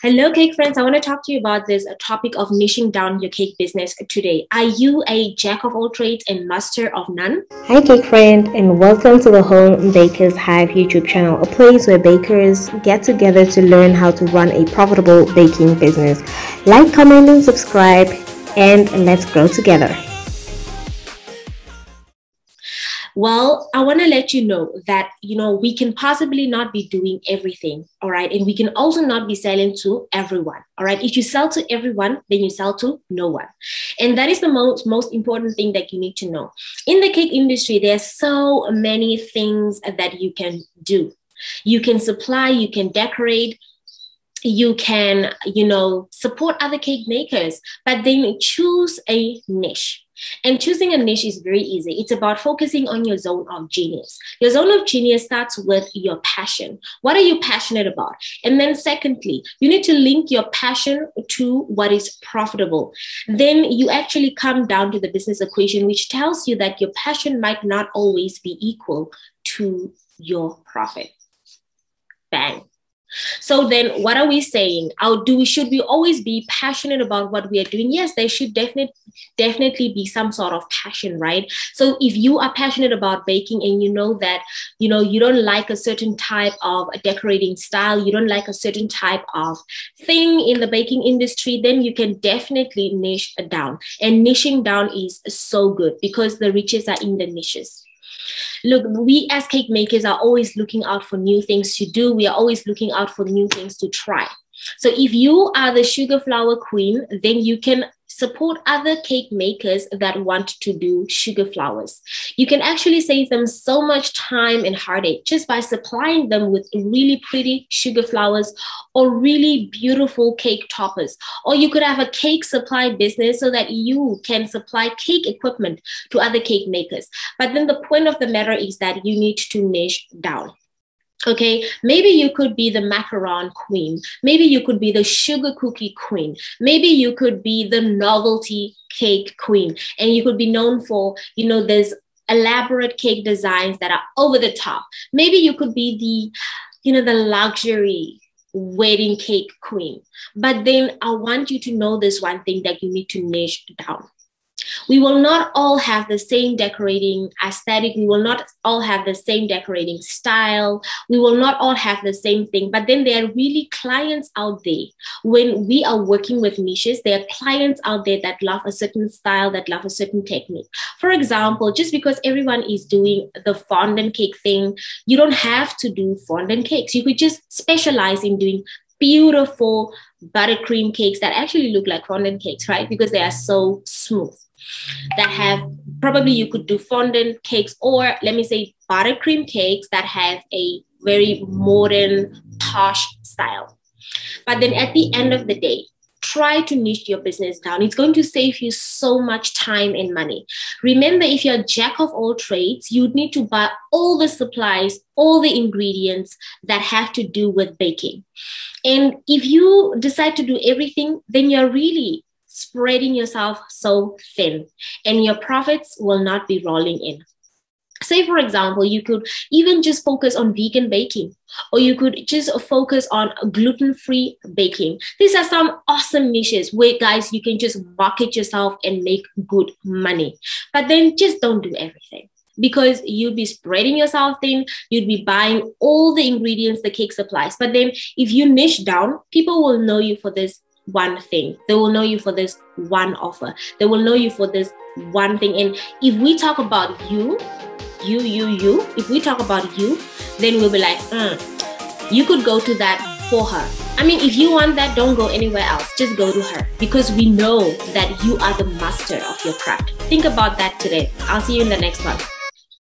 Hello, cake friends. I want to talk to you about this topic of niching down your cake business today. Are you a jack of all trades and master of none? Hi, cake friend, and welcome to the Home Bakers Hive YouTube channel, a place where bakers get together to learn how to run a profitable baking business. Like, comment, and subscribe, and let's grow together. Well, I want to let you know that, you know, we can possibly not be doing everything, all right? And we can also not be selling to everyone, all right? If you sell to everyone, then you sell to no one. And that is the most, most important thing that you need to know. In the cake industry, there's so many things that you can do. You can supply, you can decorate, you can you know support other cake makers but then choose a niche and choosing a niche is very easy. It's about focusing on your zone of genius. Your zone of genius starts with your passion. What are you passionate about? And then, secondly, you need to link your passion to what is profitable. Then you actually come down to the business equation, which tells you that your passion might not always be equal to your profit. Bang. So then what are we saying? How do we should we always be passionate about what we are doing? Yes, there should definitely definitely be some sort of passion, right? So if you are passionate about baking and you know that you know you don't like a certain type of decorating style, you don't like a certain type of thing in the baking industry, then you can definitely niche down. And niching down is so good because the riches are in the niches. Look, we as cake makers are always looking out for new things to do. We are always looking out for new things to try. So if you are the sugar flower queen, then you can support other cake makers that want to do sugar flowers. You can actually save them so much time and heartache just by supplying them with really pretty sugar flowers or really beautiful cake toppers. Or you could have a cake supply business so that you can supply cake equipment to other cake makers. But then the point of the matter is that you need to niche down. Okay, maybe you could be the macaron queen. Maybe you could be the sugar cookie queen. Maybe you could be the novelty cake queen. And you could be known for, you know, there's elaborate cake designs that are over the top. Maybe you could be the, you know, the luxury wedding cake queen. But then I want you to know this one thing that you need to niche down. We will not all have the same decorating aesthetic. We will not all have the same decorating style. We will not all have the same thing. But then there are really clients out there. When we are working with niches, there are clients out there that love a certain style, that love a certain technique. For example, just because everyone is doing the fondant cake thing, you don't have to do fondant cakes. You could just specialize in doing beautiful buttercream cakes that actually look like fondant cakes, right? Because they are so smooth that have probably you could do fondant cakes or let me say buttercream cakes that have a very modern posh style. But then at the end of the day try to niche your business down. It's going to save you so much time and money. Remember if you're a jack of all trades you'd need to buy all the supplies all the ingredients that have to do with baking. And if you decide to do everything then you're really spreading yourself so thin and your profits will not be rolling in. Say, for example, you could even just focus on vegan baking, or you could just focus on gluten free baking. These are some awesome niches where, guys, you can just market yourself and make good money. But then just don't do everything because you'd be spreading yourself thin, you'd be buying all the ingredients the cake supplies. But then if you niche down, people will know you for this one thing. They will know you for this one offer. They will know you for this one thing. And if we talk about you, you, you, you, if we talk about you, then we'll be like, mm, you could go to that for her. I mean, if you want that, don't go anywhere else. Just go to her because we know that you are the master of your craft. Think about that today. I'll see you in the next one.